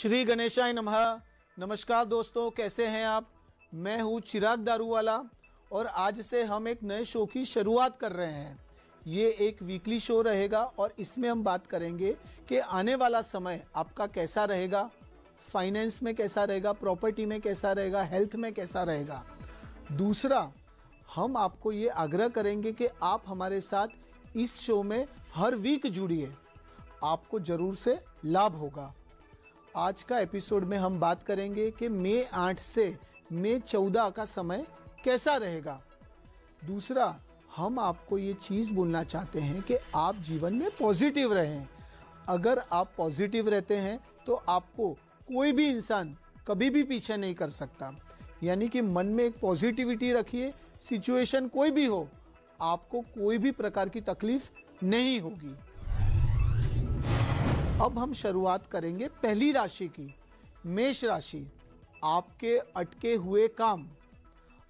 श्री गणेशाय नमः। नमस्कार दोस्तों, कैसे हैं आप? मैं हूँ चिराग दारूवाला और आज से हम एक नए शो की शुरुआत कर रहे हैं। ये एक वीकली शो रहेगा और इसमें हम बात करेंगे कि आने वाला समय आपका कैसा रहेगा फाइनेंस में कैसा रहेगा प्रॉपर्टी में कैसा रहेगा हेल्थ में कैसा रहेगा। दूसरा, हम आपको ये आग्रह करेंगे कि आप हमारे साथ इस शो में हर वीक जुड़िए। आपको ज़रूर से लाभ होगा। आज का एपिसोड में हम बात करेंगे कि मई आठ से मई चौदह का समय कैसा रहेगा। दूसरा, हम आपको ये चीज़ बोलना चाहते हैं कि आप जीवन में पॉजिटिव रहें। अगर आप पॉजिटिव रहते हैं तो आपको कोई भी इंसान कभी भी पीछे नहीं कर सकता। यानी कि मन में एक पॉजिटिविटी रखिए सिचुएशन कोई भी हो, आपको कोई भी प्रकार की तकलीफ़ नहीं होगी। अब हम शुरुआत करेंगे पहली राशि की, मेष राशि, आपके अटके हुए काम।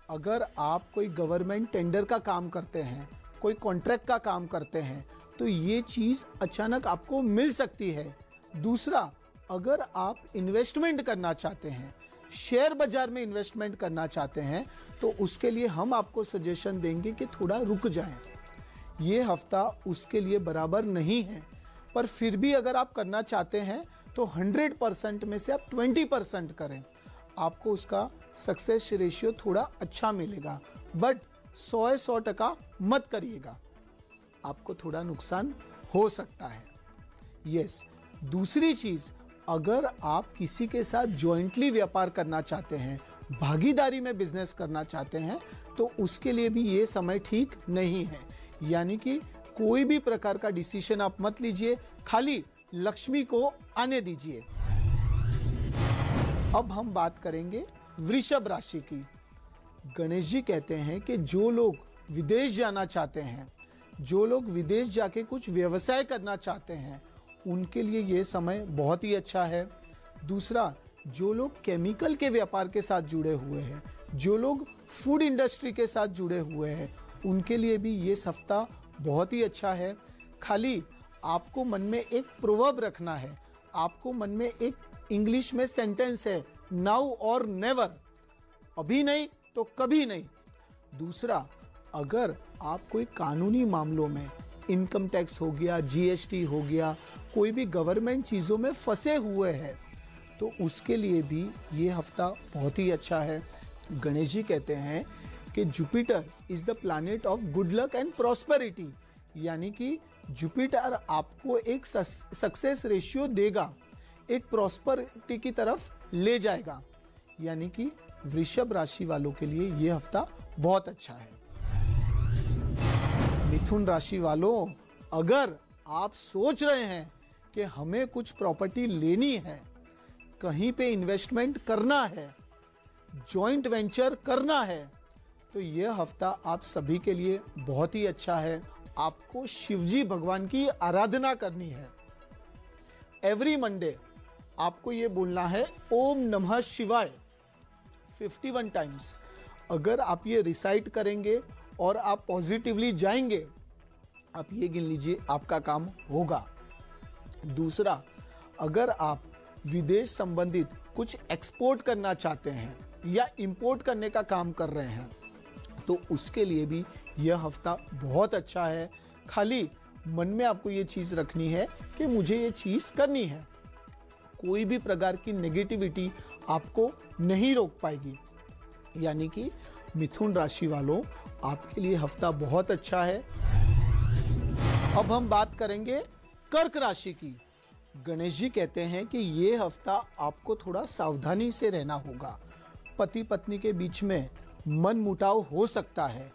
अगर आप कोई गवर्नमेंट टेंडर का काम करते हैं, कोई कॉन्ट्रैक्ट का काम करते हैं तो ये चीज़ अचानक आपको मिल सकती है। दूसरा, अगर आप इन्वेस्टमेंट करना चाहते हैं शेयर बाज़ार में इन्वेस्टमेंट करना चाहते हैं तो उसके लिए हम आपको सजेशन देंगे कि थोड़ा रुक जाएँ। ये हफ़्ता उसके लिए बराबर नहीं है। पर फिर भी अगर आप करना चाहते हैं तो 100 परसेंट में से आप 20 परसेंट करें। आपको उसका सक्सेस रेशियो थोड़ा अच्छा मिलेगा बट सौ सौ टका मत करिएगा। आपको थोड़ा नुकसान हो सकता है। यस दूसरी चीज़, अगर आप किसी के साथ जॉइंटली व्यापार करना चाहते हैं, भागीदारी में बिज़नेस करना चाहते हैं तो उसके लिए भी ये समय ठीक नहीं है। यानी कि कोई भी प्रकार का डिसीज़न आप मत लीजिए। खाली लक्ष्मी को आने दीजिए। अब हम बात करेंगे वृषभ राशि की। गणेश जी कहते हैं कि जो लोग विदेश जाना चाहते हैं, जो लोग विदेश जाके कुछ व्यवसाय करना चाहते हैं, उनके लिए ये समय बहुत ही अच्छा है। दूसरा, जो लोग केमिकल के व्यापार के साथ जुड़े हुए हैं, जो लोग फ़ूड इंडस्ट्री के साथ जुड़े हुए हैं, उनके लिए भी ये सप्ताह बहुत ही अच्छा है। खाली आपको मन में एक प्रोवर्ब रखना है। आपको मन में एक इंग्लिश में सेंटेंस है नाउ और नेवर अभी नहीं तो कभी नहीं। दूसरा, अगर आप कोई कानूनी मामलों में इनकम टैक्स हो गया जीएसटी हो गया, कोई भी गवर्नमेंट चीज़ों में फंसे हुए हैं तो उसके लिए भी ये हफ़्ता बहुत ही अच्छा है। गणेश जी कहते हैं कि Jupiter is the planet of good luck and prosperity यानी कि जुपिटर आपको एक सक्सेस रेशियो देगा, एक प्रॉस्पेरिटी की तरफ़ ले जाएगा। यानी कि वृषभ राशि वालों के लिए ये हफ़्ता बहुत अच्छा है। मिथुन राशि वालों, अगर आप सोच रहे हैं कि हमें कुछ प्रॉपर्टी लेनी है, कहीं पे इन्वेस्टमेंट करना है जॉइंट वेंचर करना है तो यह हफ़्ता आप सभी के लिए बहुत ही अच्छा है। आपको शिवजी भगवान की आराधना करनी है। एवरी मंडे आपको ये बोलना है, ओम नमः शिवाय। 51 टाइम्स अगर आप ये रिसाइट करेंगे और आप पॉजिटिवली जाएँगे, आप ये गिन लीजिए, आपका काम होगा। दूसरा, अगर आप विदेश संबंधित कुछ एक्सपोर्ट करना चाहते हैं या इंपोर्ट करने का काम कर रहे हैं तो उसके लिए भी यह हफ़्ता बहुत अच्छा है। खाली मन में आपको ये चीज़ रखनी है कि मुझे ये चीज़ करनी है। कोई भी प्रकार की नेगेटिविटी आपको नहीं रोक पाएगी। यानी कि मिथुन राशि वालों, आपके लिए हफ़्ता बहुत अच्छा है। अब हम बात करेंगे कर्क राशि की। गणेश जी कहते हैं कि ये हफ़्ता आपको थोड़ा सावधानी से रहना होगा। पति पत्नी के बीच में मन मुटाव हो सकता है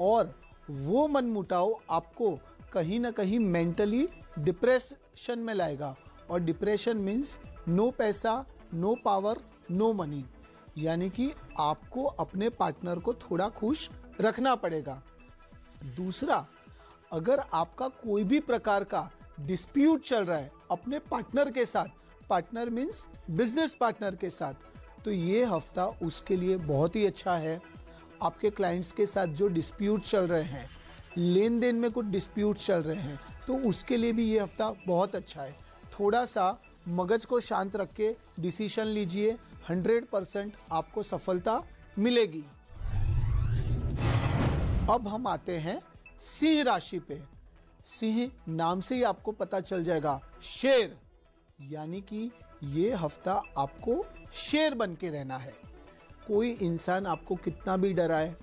और वो मन मुटाव आपको कहीं ना कहीं मेंटली डिप्रेशन में लाएगा। और डिप्रेशन मीन्स नो पैसा नो पावर नो मनी यानी कि आपको अपने पार्टनर को थोड़ा खुश रखना पड़ेगा। दूसरा, अगर आपका कोई भी प्रकार का डिस्प्यूट चल रहा है अपने पार्टनर के साथ पार्टनर मीन्स बिज़नेस पार्टनर के साथ तो ये हफ़्ता उसके लिए बहुत ही अच्छा है। आपके क्लाइंट्स के साथ जो डिस्प्यूट चल रहे हैं लेन देन में कुछ डिस्प्यूट चल रहे हैं तो उसके लिए भी ये हफ़्ता बहुत अच्छा है। थोड़ा सा मगज को शांत रख के डिसीशन लीजिए 100 परसेंट आपको सफलता मिलेगी। अब हम आते हैं सिंह राशि पे। सिंह नाम से ही आपको पता चल जाएगा शेर यानी कि ये हफ़्ता आपको शेर बन के रहना है। कोई इंसान आपको कितना भी डराए,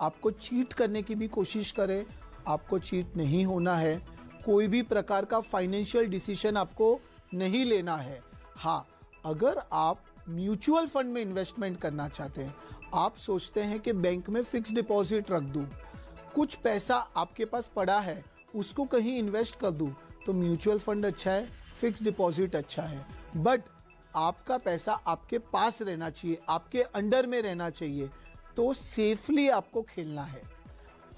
आपको चीट करने की भी कोशिश करे, आपको चीट नहीं होना है। कोई भी प्रकार का फाइनेंशियल डिसीज़न आपको नहीं लेना है। हाँ अगर आप म्यूचुअल फंड में इन्वेस्टमेंट करना चाहते हैं, आप सोचते हैं कि बैंक में फिक्स डिपॉजिट रख दूँ, कुछ पैसा आपके पास पड़ा है, उसको कहीं इन्वेस्ट कर दूँ तो म्यूचुअल फंड अच्छा है फिक्स डिपॉजिट अच्छा है। बट आपका पैसा आपके पास रहना चाहिए, आपके अंडर में रहना चाहिए तो सेफली आपको खेलना है।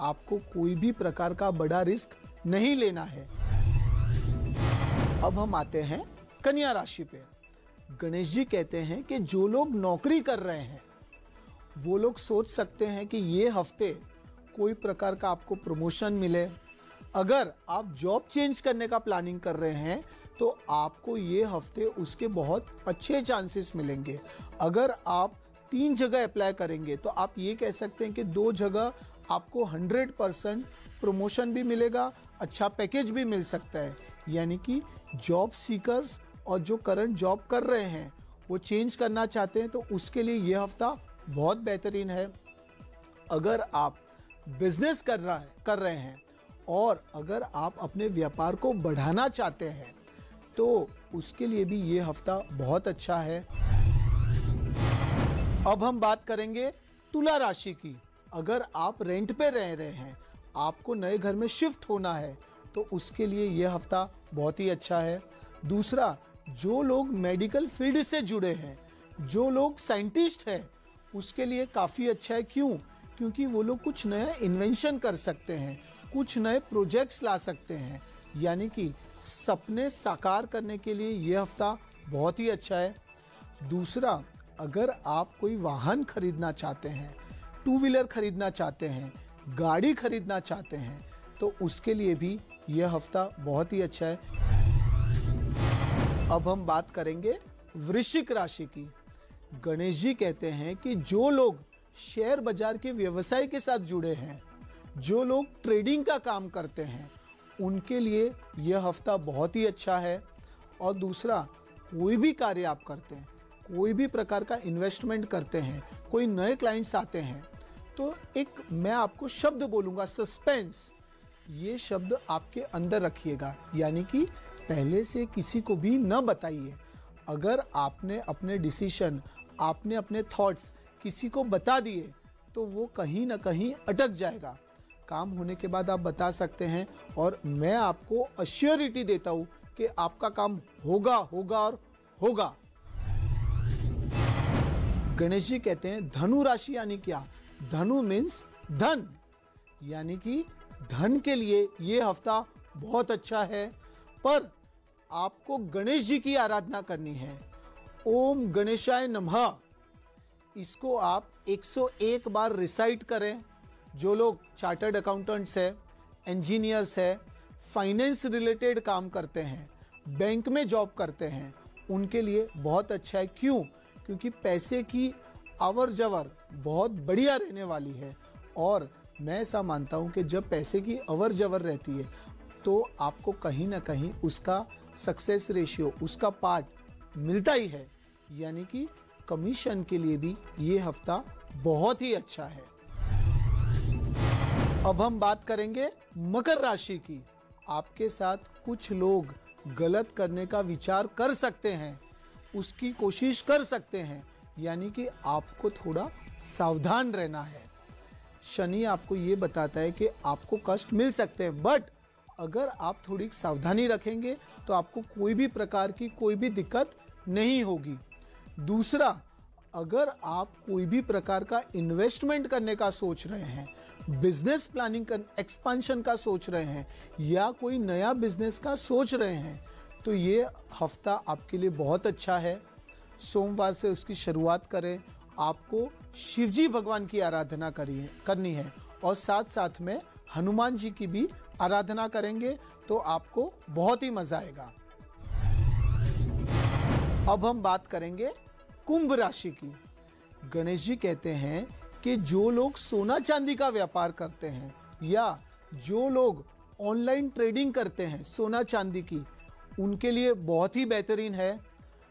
आपको कोई भी प्रकार का बड़ा रिस्क नहीं लेना है। अब हम आते हैं कन्या राशि पे। गणेश जी कहते हैं कि जो लोग नौकरी कर रहे हैं, वो लोग सोच सकते हैं कि ये हफ़्ते कोई प्रकार का आपको प्रमोशन मिले। अगर आप जॉब चेंज करने का प्लानिंग कर रहे हैं तो आपको ये हफ़्ते उसके बहुत अच्छे चांसेस मिलेंगे। अगर आप तीन जगह अप्लाई करेंगे तो आप ये कह सकते हैं कि दो जगह आपको 100 परसेंट प्रमोशन भी मिलेगा अच्छा पैकेज भी मिल सकता है। यानी कि जॉब सीकर्स और जो करंट जॉब कर रहे हैं, वो चेंज करना चाहते हैं तो उसके लिए ये हफ़्ता बहुत बेहतरीन है। अगर आप बिज़नेस कर रहा है, कर रहे हैं, और अगर आप अपने व्यापार को बढ़ाना चाहते हैं तो उसके लिए भी ये हफ़्ता बहुत अच्छा है। अब हम बात करेंगे तुला राशि की। अगर आप रेंट पे रह रहे हैं, आपको नए घर में शिफ्ट होना है तो उसके लिए यह हफ़्ता बहुत ही अच्छा है। दूसरा, जो लोग मेडिकल फ़ील्ड से जुड़े हैं, जो लोग साइंटिस्ट हैं, उसके लिए काफ़ी अच्छा है। क्यों? क्योंकि वो लोग कुछ नया इन्वेंशन कर सकते हैं, कुछ नए प्रोजेक्ट्स ला सकते हैं। यानी कि सपने साकार करने के लिए यह हफ़्ता बहुत ही अच्छा है। दूसरा, अगर आप कोई वाहन खरीदना चाहते हैं टू व्हीलर खरीदना चाहते हैं, गाड़ी खरीदना चाहते हैं तो उसके लिए भी यह हफ़्ता बहुत ही अच्छा है। अब हम बात करेंगे वृश्चिक राशि की। गणेश जी कहते हैं कि जो लोग शेयर बाज़ार के व्यवसाय के साथ जुड़े हैं, जो लोग ट्रेडिंग का काम करते हैं उनके लिए यह हफ़्ता बहुत ही अच्छा है। और दूसरा, कोई भी कार्य आप करते हैं, कोई भी प्रकार का इन्वेस्टमेंट करते हैं, कोई नए क्लाइंट्स आते हैं तो एक मैं आपको शब्द बोलूँगा सस्पेंस ये शब्द आपके अंदर रखिएगा, यानी कि पहले से किसी को भी न बताइए। अगर आपने अपने डिसीशन आपने अपने थॉट्स किसी को बता दिए तो वो कहीं ना कहीं अटक जाएगा। काम होने के बाद आप बता सकते हैं और मैं आपको अश्योरिटी देता हूँ कि आपका काम होगा होगा और होगा। गणेश जी कहते हैं, धनु राशि यानी क्या? धनु मीन्स धन. यानी कि धन के लिए ये हफ़्ता बहुत अच्छा है, पर आपको गणेश जी की आराधना करनी है। ओम गणेशाय नमः। इसको आप 101 बार रिसाइट करें। जो लोग चार्टर्ड अकाउंटेंट्स है इंजीनियर्स है फाइनेंस रिलेटेड काम करते हैं बैंक में जॉब करते हैं, उनके लिए बहुत अच्छा है। क्यों? क्योंकि पैसे की आवर जवर बहुत बढ़िया रहने वाली है। और मैं ऐसा मानता हूँ कि जब पैसे की अवर जवर रहती है तो आपको कहीं ना कहीं उसका सक्सेस रेशियो उसका पार्ट मिलता ही है। यानी कि कमीशन के लिए भी ये हफ़्ता बहुत ही अच्छा है। अब हम बात करेंगे मकर राशि की। आपके साथ कुछ लोग गलत करने का विचार कर सकते हैं, उसकी कोशिश कर सकते हैं, यानी कि आपको थोड़ा सावधान रहना है। शनि आपको ये बताता है कि आपको कष्ट मिल सकते हैं बट अगर आप थोड़ी सावधानी रखेंगे तो आपको कोई भी प्रकार की कोई भी दिक्कत नहीं होगी। दूसरा, अगर आप कोई भी प्रकार का इन्वेस्टमेंट करने का सोच रहे हैं बिज़नेस प्लानिंग कर एक्सपांशन का सोच रहे हैं या कोई नया बिज़नेस का सोच रहे हैं तो ये हफ़्ता आपके लिए बहुत अच्छा है। सोमवार से उसकी शुरुआत करें। आपको शिवजी भगवान की आराधना करिए, करनी है। और साथ साथ में हनुमान जी की भी आराधना करेंगे तो आपको बहुत ही मज़ा आएगा। अब हम बात करेंगे कुंभ राशि की। गणेश जी कहते हैं कि जो लोग सोना चांदी का व्यापार करते हैं या जो लोग ऑनलाइन ट्रेडिंग करते हैं सोना चांदी की, उनके लिए बहुत ही बेहतरीन है।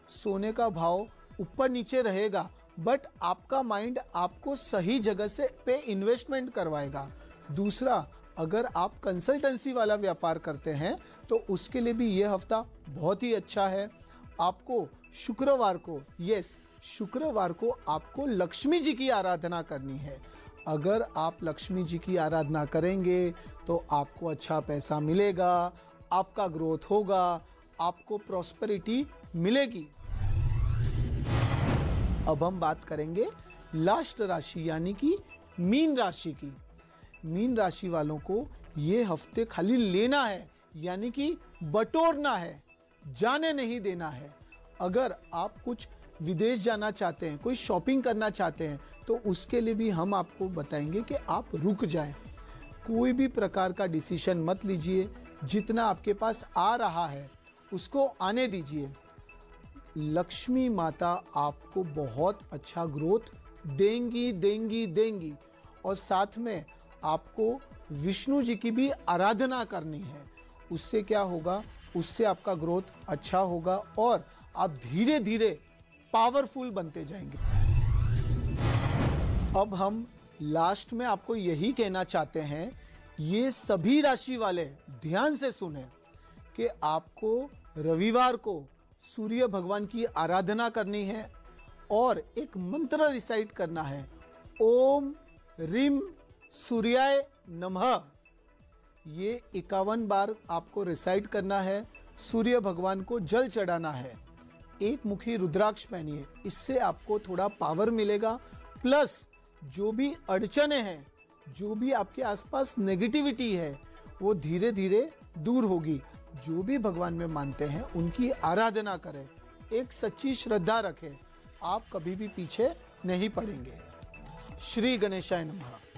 सोने का भाव ऊपर नीचे रहेगा बट आपका माइंड आपको सही जगह से पे इन्वेस्टमेंट करवाएगा। दूसरा, अगर आप कंसल्टेंसी वाला व्यापार करते हैं तो उसके लिए भी ये हफ़्ता बहुत ही अच्छा है। आपको शुक्रवार को यस शुक्रवार को आपको लक्ष्मी जी की आराधना करनी है। अगर आप लक्ष्मी जी की आराधना करेंगे तो आपको अच्छा पैसा मिलेगा, आपका ग्रोथ होगा, आपको प्रॉस्पेरिटी मिलेगी। अब हम बात करेंगे लास्ट राशि, यानी कि मीन राशि की। मीन राशि वालों को ये हफ़्ते खाली लेना है, यानी कि बटोरना है, जाने नहीं देना है। अगर आप कुछ विदेश जाना चाहते हैं, कोई शॉपिंग करना चाहते हैं तो उसके लिए भी हम आपको बताएँगे कि आप रुक जाएँ। कोई भी प्रकार का डिसीशन मत लीजिए, जितना आपके पास आ रहा है, उसको आने दीजिए। लक्ष्मी माता आपको बहुत अच्छा ग्रोथ देंगी देंगी देंगी। और साथ में आपको विष्णु जी की भी आराधना करनी है। उससे क्या होगा? उससे आपका ग्रोथ अच्छा होगा और आप धीरे धीरे पावरफुल बनते जाएँगे। अब हम लास्ट में आपको यही कहना चाहते हैं, ये सभी राशि वाले ध्यान से सुने कि आपको रविवार को सूर्य भगवान की आराधना करनी है और एक मंत्र रिसाइट करना है, ओम रिम सूर्याय नमः। ये इक्यावन बार आपको रिसाइट करना है, सूर्य भगवान को जल चढ़ाना है। एक मुखी रुद्राक्ष पहनिए। इससे आपको थोड़ा पावर मिलेगा। प्लस जो भी अड़चने हैं, जो भी आपके आसपास नेगेटिविटी है, वो धीरे धीरे दूर होगी। जो भी भगवान में मानते हैं, उनकी आराधना करें। एक सच्ची श्रद्धा रखें। आप कभी भी पीछे नहीं पड़ेंगे। श्री गणेशाय नमः।